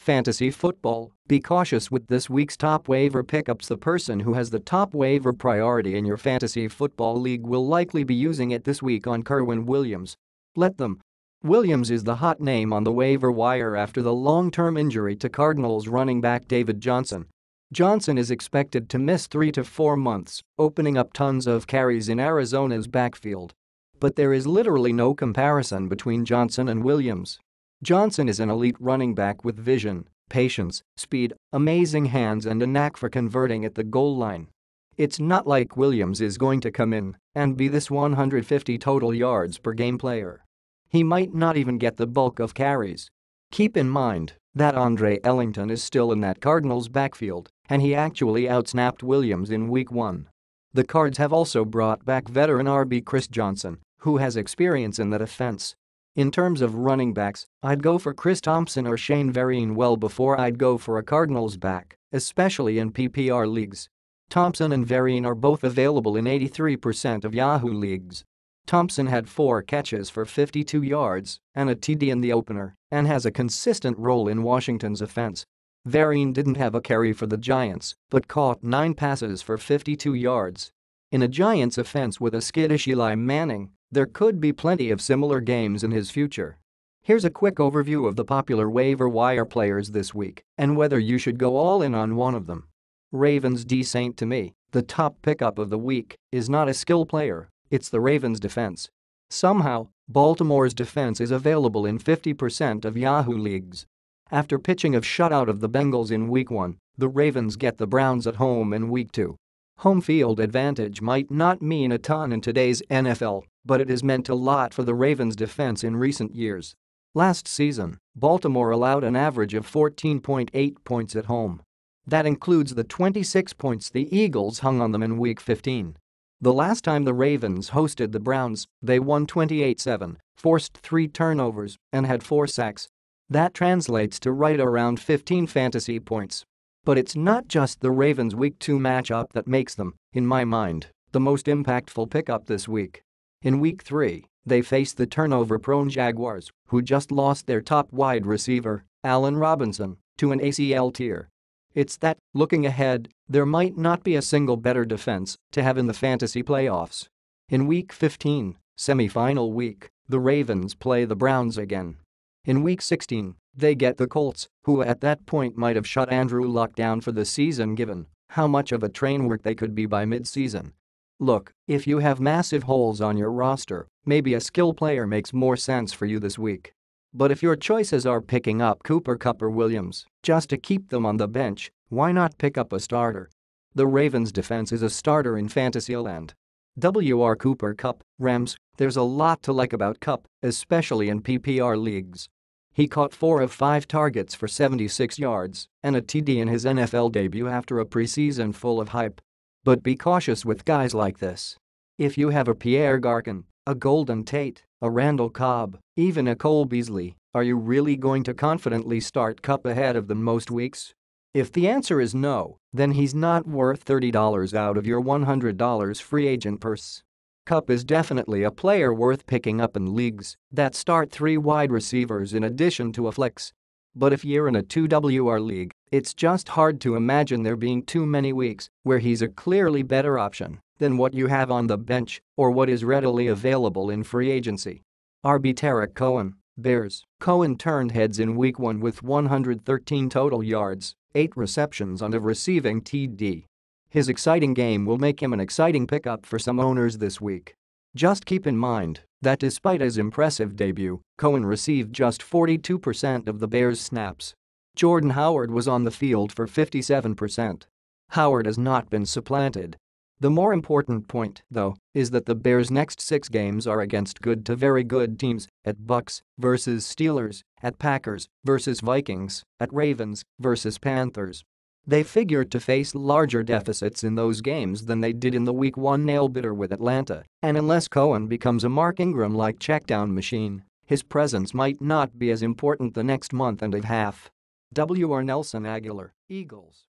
Fantasy football, be cautious with this week's top waiver pickups. The person who has the top waiver priority in your fantasy football league will likely be using it this week on Kerwynn Williams. Let them. Williams is the hot name on the waiver wire after the long-term injury to Cardinals running back David Johnson. Johnson is expected to miss three to four months, opening up tons of carries in Arizona's backfield. But there is literally no comparison between Johnson and Williams. Johnson is an elite running back with vision, patience, speed, amazing hands and a knack for converting at the goal line. It's not like Williams is going to come in and be this 150 total yards per game player. He might not even get the bulk of carries. Keep in mind that Andre Ellington is still in that Cardinals backfield and he actually outsnapped Williams in week 1. The Cards have also brought back veteran RB Chris Johnson, who has experience in that offense in terms of running backs, I'd go for Chris Thompson or Shane Vereen well before I'd go for a Cardinals back, especially in PPR leagues. Thompson and Vereen are both available in 83% of Yahoo leagues. Thompson had four catches for 52 yards and a TD in the opener and has a consistent role in Washington's offense. Vereen didn't have a carry for the Giants but caught nine passes for 52 yards. In a Giants offense with a skittish Eli Manning, there could be plenty of similar games in his future. Here's a quick overview of the popular waiver wire players this week and whether you should go all in on one of them. Ravens D. Saint to me, the top pickup of the week, is not a skill player, it's the Ravens defense. Somehow, Baltimore's defense is available in 50% of Yahoo leagues. After pitching a shutout of the Bengals in week 1, the Ravens get the Browns at home in week 2. Home field advantage might not mean a ton in today's NFL, but it has meant a lot for the Ravens' defense in recent years. Last season, Baltimore allowed an average of 14.8 points at home. That includes the 26 points the Eagles hung on them in Week 15. The last time the Ravens hosted the Browns, they won 28-7, forced three turnovers, and had four sacks. That translates to right around 15 fantasy points. But it's not just the Ravens' Week 2 matchup that makes them, in my mind, the most impactful pickup this week. In Week 3, they faced the turnover-prone Jaguars, who just lost their top wide receiver, Allen Robinson, to an ACL tear. It's that, looking ahead, there might not be a single better defense to have in the fantasy playoffs. In Week 15, semi-final week, the Ravens play the Browns again. In Week 16, they get the Colts, who at that point might have shut Andrew Luck down for the season given how much of a train wreck they could be by mid-season. Look, if you have massive holes on your roster, maybe a skill player makes more sense for you this week. But if your choices are picking up Cooper Kupp or Williams just to keep them on the bench, why not pick up a starter? The Ravens' defense is a starter in fantasy land. WR Cooper Kupp, Rams, there's a lot to like about Kupp, especially in PPR leagues. He caught 4 of 5 targets for 76 yards and a TD in his NFL debut after a preseason full of hype. But be cautious with guys like this. If you have a Pierre Garcon, a Golden Tate, a Randall Cobb, even a Cole Beasley, are you really going to confidently start Kupp ahead of them most weeks? If the answer is no, then he's not worth $30 out of your $100 free agent purse. Kupp is definitely a player worth picking up in leagues that start three wide receivers in addition to a flex. But if you're in a 2WR league, it's just hard to imagine there being too many weeks where he's a clearly better option than what you have on the bench or what is readily available in free agency. RB Tarik Cohen, Bears. Cohen turned heads in week 1 with 113 total yards, 8 receptions and a receiving TD. His exciting game will make him an exciting pickup for some owners this week. Just keep in mind that despite his impressive debut, Cohen received just 42% of the Bears' snaps Jordan Howard was on the field for 57%. Howard has not been supplanted. The more important point, though, is that the Bears' next six games are against good to very good teams at Bucs versus Steelers, at Packers versus Vikings, at Ravens versus Panthers. They figured to face larger deficits in those games than they did in the Week 1 nail-biter with Atlanta, and unless Cohen becomes a Mark Ingram-like checkdown machine, his presence might not be as important the next month and a half. W. R. Nelson Agholor, Eagles.